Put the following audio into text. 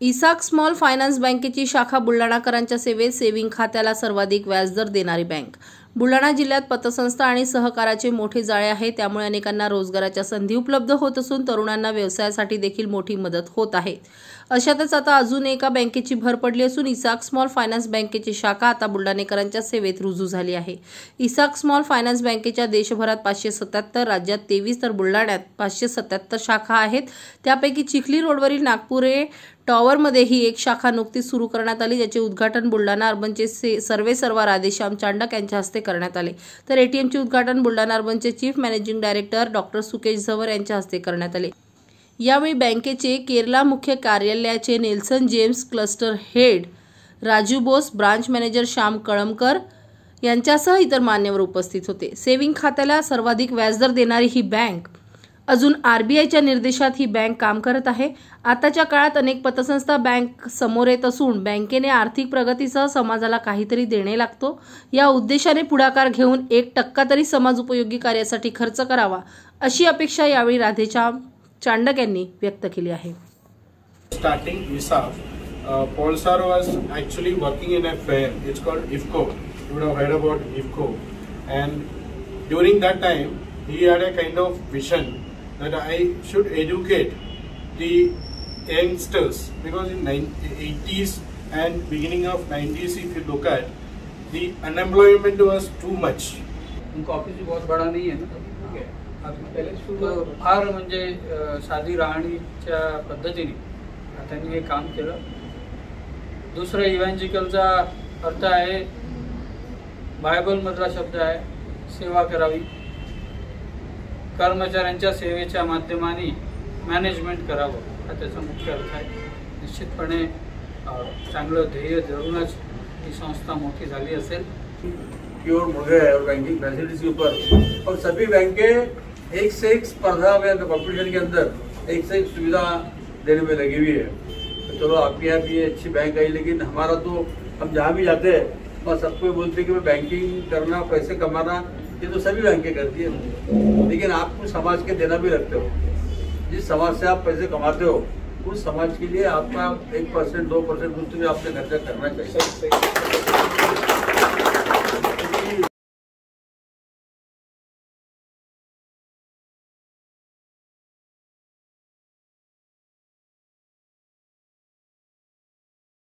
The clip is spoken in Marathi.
इसाक स्मॉल फायनान्स बँकेची शाखा बुलढाणाकरांच्या सेवेत सेव्हिंग खात्याला सर्वाधिक व्याजदर देणारी बँक. बुलढाणा जिल्ह्यात पतसंस्था आणि सहकाराचे मोठे जाळे आहे त्यामुळे अनेकांना रोजगाराच्या संधी उपलब्ध होत असून तरुणांना व्यवसायासाठी देखील मोठी मदत होत आहे. अशातच आता अजून एका बँकेची भर पडली असून इसाक स्मॉल फायनान्स बँकेची शाखा आता बुलढाणेकरांच्या सेवेत रुजू झाली आहे. इसाक स्मॉल फायनान्स बँकेच्या देशभरात पाचशे सत्याहत्तर राज्यात तेवीस तर बुलढाण्यात पाचशे सत्याहत्तर शाखा आहेत. त्यापैकी चिखली रोडवरील नागपुरे टॉवरमध्ये ही एक शाखा नुकतीच सुरू करण्यात आली ज्याचे उद्घाटन बुलढाणा अर्बनचे से सर्वे सर्वा राधेश्याम चांडक यांच्या हस्ते करण्यात आले. तर एटीएमचे उद्घाटन Buldhana अर्बनचे chief managing director doctor Sukesh Zawar यांच्या हस्ते करण्यात आले. यावेळी बँकेचे केरला मुख्य कार्यालयाचे Nelson James cluster head Raju Bose branch manager Shyam Kalamkar यांच्यासह इतर मान्यवर उपस्थित होते. सेव्हिंग खात्याला सर्वाधिक व्याजदर देणारी ही बँक अजून आरबीआयच्या निर्देशात ही बँक काम करत आहे आताच्या काळात अनेक पतसंस्था बँक समोर येत असून बँकेने आर्थिक प्रगतीसह समाजाला काहीतरी देणे लागतो या उद्देशाने पुढाकार घेऊन एक टक्का तरी समाज उपयोगी कार्यासाठी खर्च करावा अशी अपेक्षा यावेळी राधेच्या चांडक यांनी व्यक्त केली आहे starting ISAF, uh, Polsar was actually working in a fair. It's called IFCO. You would have heard about IFCO. And during that time, he had a kind that I should educate the youngsters because in 80s and beginning of 90s, if you look at, the unemployment was too much. उनका ऑफिस भी बहुत बड़ा नहीं है ना तो फार म्हणजे साधी राहणीच्या पद्धतीने त्यांनी हे काम केलं दुसरं इव्हॅन्जिकलचा अर्थ आहे बायबलमधला शब्द आहे सेवा करावी कर्मचाऱ्यांच्या सेवेच्या माध्यमाने मॅनेजमेंट करावं हा त्याचा मुख्य अर्थ आहे. निश्चितपणे चांगलं ध्येय धरूनच ही संस्था मोठी झाली असेल. की ओर मुड़ गए हैं और बैंकिंग फैसिलिटीज के ऊपर और सभी बैंकें एक से एक स्पर्धा में कंपटीशन के अंदर एक से एक सुविधा देने में लगी हुई है। तो चलो आपके यहाँ भी अच्छी बैंक आई लेकिन हमारा तो हम जहाँ भी जाते हैं और सबको बोलते हैं कि मैं बैंकिंग करना पैसे कमाना ये तो सभी बैंकें करती है। लेकिन आप कुछ समाज के देना भी रखते हो। जिस समाज से आप पैसे कमाते हो, उस समाज के लिए आपका एक परसेंट, दो परसेंट कुछ भी आपने खर्चा करना चाहिए।